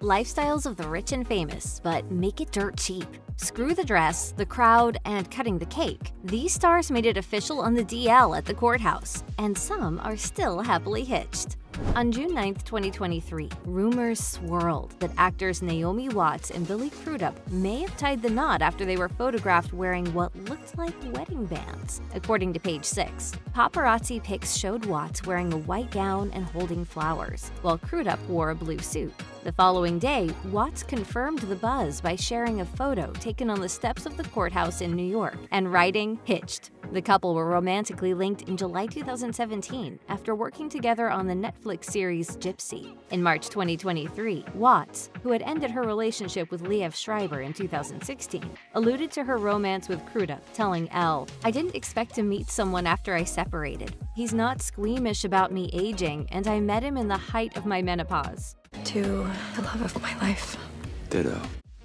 Lifestyles of the rich and famous, but make it dirt cheap. Screw the dress, the crowd, and cutting the cake. These stars made it official on the DL at the courthouse, and some are still happily hitched. On June 9, 2023, rumors swirled that actors Naomi Watts and Billy Crudup may have tied the knot after they were photographed wearing what looked like wedding bands, according to page 6. Paparazzi pics showed Watts wearing a white gown and holding flowers, while Crudup wore a blue suit. The following day, Watts confirmed the buzz by sharing a photo taken on the steps of the courthouse in New York and writing, Hitched. The couple were romantically linked in July 2017 after working together on the Netflix series Gypsy. In March 2023, Watts, who had ended her relationship with Liev Schreiber in 2016, alluded to her romance with Crudup, telling Elle, I didn't expect to meet someone after I separated. He's not squeamish about me aging, and I met him in the height of my menopause to the love of my life. Ditto.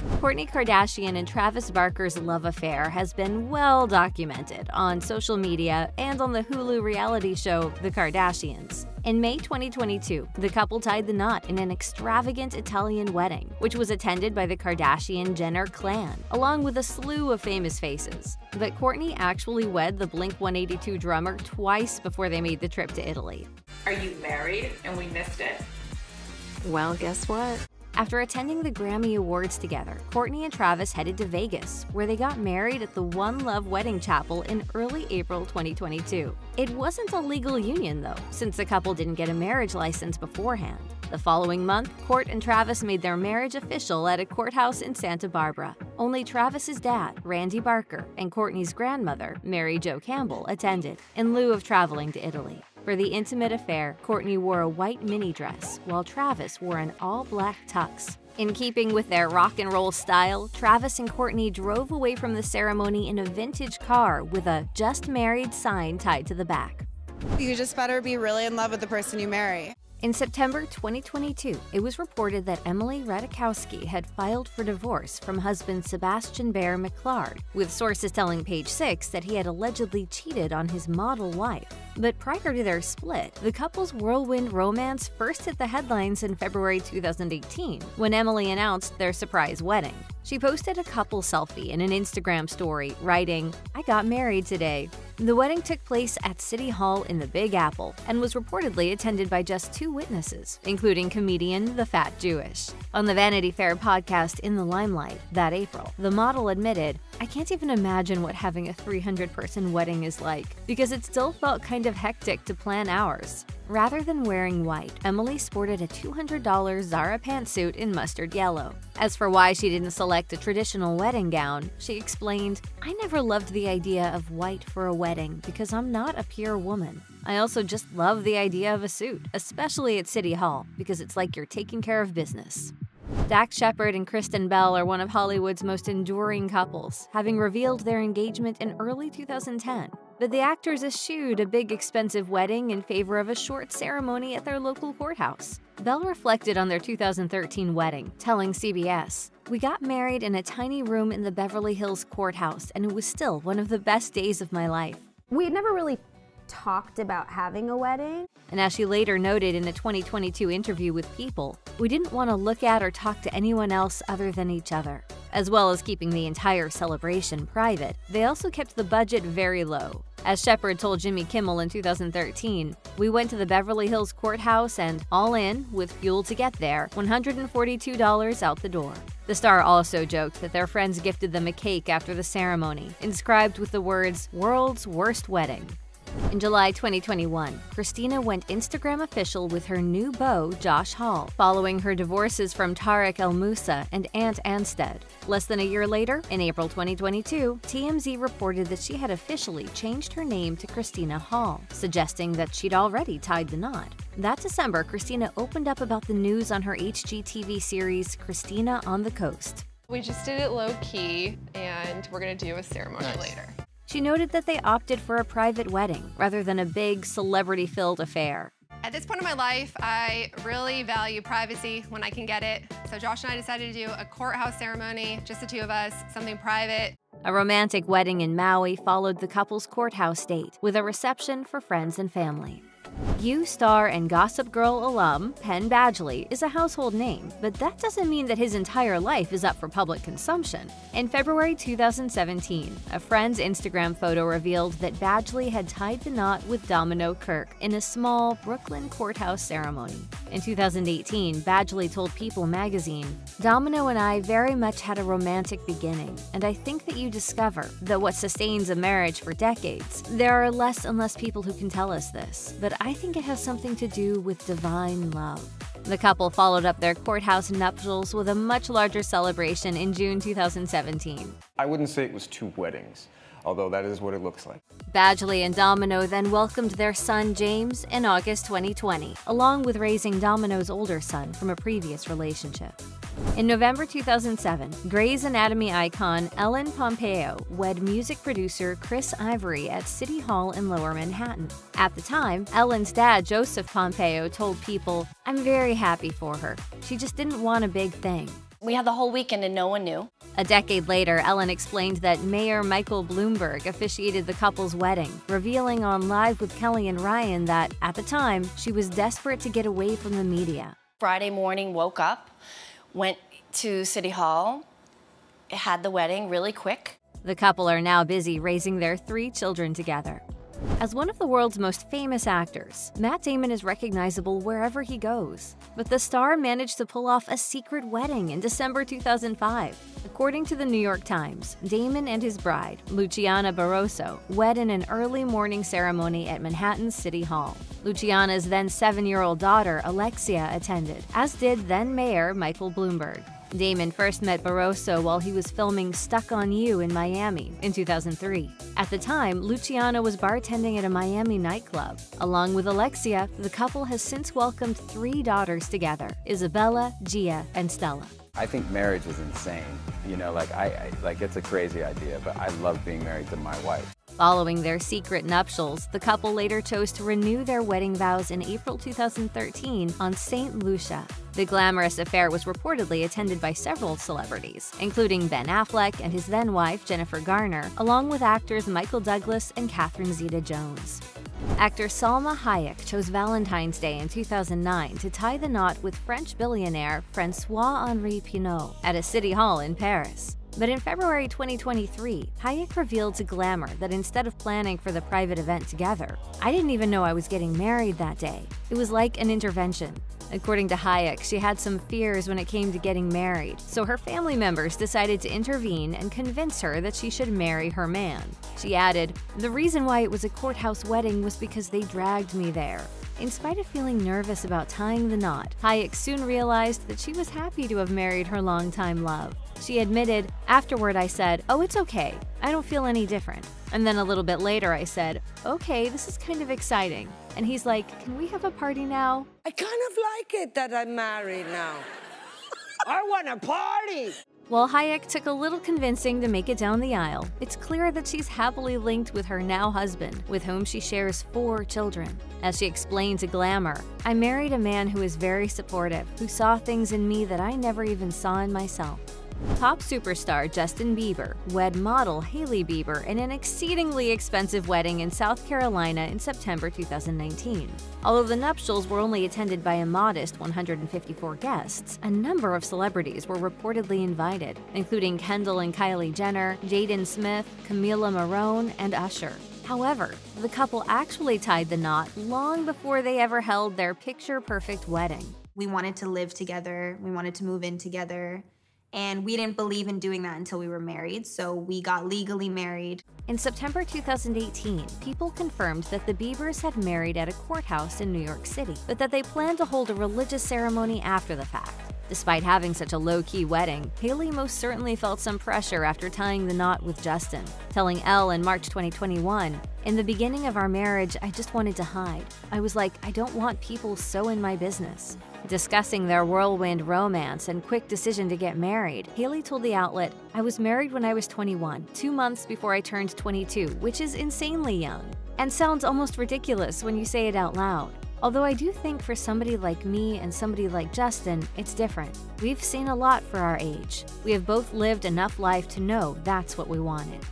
Kourtney Kardashian and Travis Barker's love affair has been well documented on social media and on the Hulu reality show The Kardashians. In May 2022, the couple tied the knot in an extravagant Italian wedding, which was attended by the Kardashian Jenner clan, along with a slew of famous faces. But Kourtney actually wed the Blink 182 drummer twice before they made the trip to Italy. Are you married and we missed it? Well, guess what? After attending the Grammy Awards together, Kourtney and Travis headed to Vegas, where they got married at the One Love Wedding Chapel in early April 2022. It wasn't a legal union, though, since the couple didn't get a marriage license beforehand. The following month, Court and Travis made their marriage official at a courthouse in Santa Barbara. Only Travis's dad, Randy Barker, and Kourtney's grandmother, Mary Jo Campbell, attended, in lieu of traveling to Italy. For the intimate affair, Kourtney wore a white mini dress, while Travis wore an all black tux. In keeping with their rock and roll style, Travis and Kourtney drove away from the ceremony in a vintage car with a just married sign tied to the back. You just better be really in love with the person you marry. In September 2022, it was reported that Emily Ratajkowski had filed for divorce from husband Sebastian Bear McClard, with sources telling Page Six that he had allegedly cheated on his model wife. But prior to their split, the couple's whirlwind romance first hit the headlines in February 2018 when Emily announced their surprise wedding. She posted a couple selfie in an Instagram story, writing, I got married today. The wedding took place at City Hall in the Big Apple and was reportedly attended by just two witnesses, including comedian The Fat Jewish. On the Vanity Fair podcast In the Limelight that April, the model admitted, I can't even imagine what having a 300 person wedding is like, because it still felt kind of hectic to plan ours. Rather than wearing white, Emily sported a $200 Zara pantsuit in mustard yellow. As for why she didn't select a traditional wedding gown, she explained, I never loved the idea of white for a wedding because I'm not a pure woman. I also just love the idea of a suit, especially at City Hall, because it's like you're taking care of business. Dax Shepard and Kristen Bell are one of Hollywood's most enduring couples, having revealed their engagement in early 2010. But the actors eschewed a big expensive wedding in favor of a short ceremony at their local courthouse. Bell reflected on their 2013 wedding, telling CBS, We got married in a tiny room in the Beverly Hills courthouse, and it was still one of the best days of my life. We had never really talked about having a wedding. And as she later noted in a 2022 interview with People, we didn't want to look at or talk to anyone else other than each other. As well as keeping the entire celebration private, they also kept the budget very low. As Shepard told Jimmy Kimmel in 2013, we went to the Beverly Hills courthouse and, all in, with fuel to get there, $142 out the door. The star also joked that their friends gifted them a cake after the ceremony, inscribed with the words, World's Worst Wedding. In July 2021, Christina went Instagram official with her new beau, Josh Hall, following her divorces from Tarek El Moussa and Ant Anstead. Less than a year later, in April 2022, TMZ reported that she had officially changed her name to Christina Hall, suggesting that she'd already tied the knot. That December, Christina opened up about the news on her HGTV series Christina on the Coast. We just did it low key, and we're gonna do a ceremony nice. later. She noted that they opted for a private wedding rather than a big, celebrity filled affair. At this point in my life, I really value privacy when I can get it. So Josh and I decided to do a courthouse ceremony, just the two of us, something private. A romantic wedding in Maui followed the couple's courthouse date with a reception for friends and family. You star and Gossip Girl alum Penn Badgley is a household name, but that doesn't mean that his entire life is up for public consumption. In February 2017, a friend's Instagram photo revealed that Badgley had tied the knot with Domino Kirke in a small Brooklyn courthouse ceremony. In 2018, Badgley told People magazine, Domino and I very much had a romantic beginning, and I think that you discover that what sustains a marriage for decades, there are less and less people who can tell us this, but I think it has something to do with divine love. The couple followed up their courthouse nuptials with a much larger celebration in June 2017. I wouldn't say it was two weddings, although that is what it looks like. Badgley and Domino then welcomed their son James in August 2020, along with raising Domino's older son from a previous relationship. In November 2007, Grey's Anatomy icon Ellen Pompeo wed music producer Chris Ivery at City Hall in Lower Manhattan. At the time, Ellen's dad, Joseph Pompeo, told people, I'm very happy for her. She just didn't want a big thing. We had the whole weekend and no one knew. A decade later, Ellen explained that Mayor Michael Bloomberg officiated the couple's wedding, revealing on Live with Kelly and Ryan that, at the time, she was desperate to get away from the media. Friday morning, woke up, went to City Hall, had the wedding really quick. The couple are now busy raising their three children together. As one of the world's most famous actors, Matt Damon is recognizable wherever he goes. But the star managed to pull off a secret wedding in December 2005. According to the New York Times, Damon and his bride, Luciana Barroso, wed in an early morning ceremony at Manhattan's City Hall. Luciana's then seven year old daughter, Alexia, attended, as did then Mayor Michael Bloomberg. Damon first met Barroso while he was filming Stuck on You in Miami in 2003. At the time, Luciana was bartending at a Miami nightclub. Along with Alexia, the couple has since welcomed three daughters together Isabella, Gia, and Stella. I think marriage is insane. You know, like I, I like it's a crazy idea, but I love being married to my wife. Following their secret nuptials, the couple later chose to renew their wedding vows in April 2013 on St. Lucia. The glamorous affair was reportedly attended by several celebrities, including Ben Affleck and his then wife Jennifer Garner, along with actors Michael Douglas and Catherine Zeta Jones. Actor Salma Hayek chose Valentine's Day in 2009 to tie the knot with French billionaire Francois-Henri Pinault at a city hall in Paris. But in February 2023, Hayek revealed to Glamour that instead of planning for the private event together, I didn't even know I was getting married that day. It was like an intervention. According to Hayek, she had some fears when it came to getting married, so her family members decided to intervene and convince her that she should marry her man. She added, The reason why it was a courthouse wedding was because they dragged me there. In spite of feeling nervous about tying the knot, Hayek soon realized that she was happy to have married her longtime love. She admitted, Afterward, I said, Oh, it's okay. I don't feel any different. And then a little bit later, I said, Okay, this is kind of exciting. And he's like, Can we have a party now? I kind of like it that I'm married now. I want a party! While Hayek took a little convincing to make it down the aisle, it's clear that she's happily linked with her now husband, with whom she shares four children. As she explained to Glamour, I married a man who is very supportive, who saw things in me that I never even saw in myself. Top superstar Justin Bieber wed model Hailey Bieber in an exceedingly expensive wedding in South Carolina in September 2019. Although the nuptials were only attended by a modest 154 guests, a number of celebrities were reportedly invited, including Kendall and Kylie Jenner, Jaden Smith, Camila Morrone, and Usher. However, the couple actually tied the knot long before they ever held their picture perfect wedding. We wanted to live together, we wanted to move in together. And we didn't believe in doing that until we were married, so we got legally married. In September 2018, people confirmed that the Biebers had married at a courthouse in New York City, but that they planned to hold a religious ceremony after the fact. Despite having such a low key wedding, Hailey most certainly felt some pressure after tying the knot with Justin, telling Elle in March 2021 In the beginning of our marriage, I just wanted to hide. I was like, I don't want people so in my business. Discussing their whirlwind romance and quick decision to get married, Hailey told the outlet, I was married when I was 21, two months before I turned 22, which is insanely young, and sounds almost ridiculous when you say it out loud. Although I do think for somebody like me and somebody like Justin, it's different. We've seen a lot for our age. We have both lived enough life to know that's what we wanted.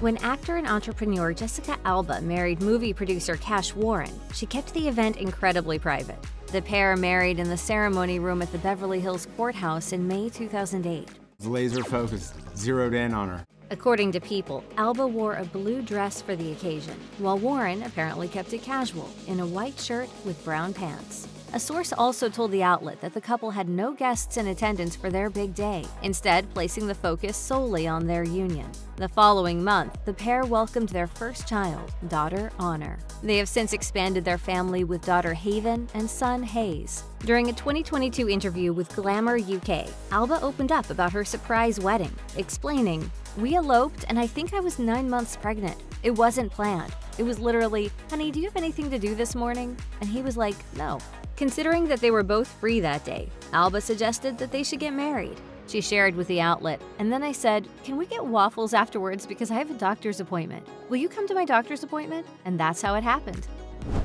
When actor and entrepreneur Jessica Alba married movie producer Cash Warren, she kept the event incredibly private. The pair married in the ceremony room at the Beverly Hills Courthouse in May 2008. Laser focused, zeroed in on her. According to People, Alba wore a blue dress for the occasion, while Warren apparently kept it casual in a white shirt with brown pants. A source also told the outlet that the couple had no guests in attendance for their big day, instead, placing the focus solely on their union. The following month, the pair welcomed their first child, daughter Honor. They have since expanded their family with daughter Haven and son Hayes. During a 2022 interview with Glamour UK, Alba opened up about her surprise wedding, explaining, We eloped and I think I was nine months pregnant. It wasn't planned. It was literally, honey, do you have anything to do this morning? And he was like, no. Considering that they were both free that day, Alba suggested that they should get married. She shared with the outlet, and then I said, Can we get waffles afterwards because I have a doctor's appointment? Will you come to my doctor's appointment? And that's how it happened.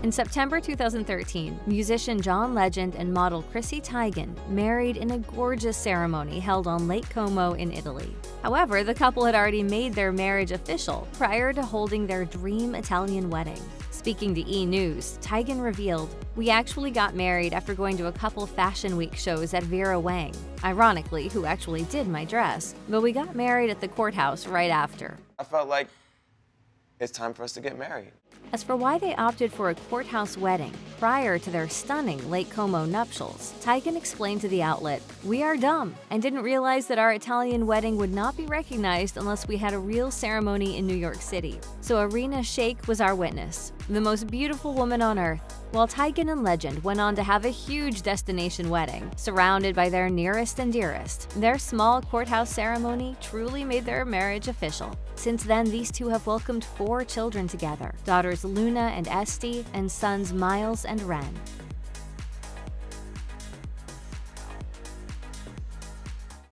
In September 2013, musician John Legend and model Chrissy Teigen married in a gorgeous ceremony held on Lake Como in Italy. However, the couple had already made their marriage official prior to holding their dream Italian wedding. Speaking to E! News, Teigen revealed, We actually got married after going to a couple Fashion Week shows at Vera Wang, ironically, who actually did my dress, but we got married at the courthouse right after. I felt like it's time for us to get married. As for why they opted for a courthouse wedding prior to their stunning Lake Como nuptials, Teigen explained to the outlet, We are dumb and didn't realize that our Italian wedding would not be recognized unless we had a real ceremony in New York City. So Irina Shayk was our witness, the most beautiful woman on earth. While Teigen and Legend went on to have a huge destination wedding, surrounded by their nearest and dearest, their small courthouse ceremony truly made their marriage official. Since then, these two have welcomed four children together daughters Luna and Esti, and sons Miles and Wren.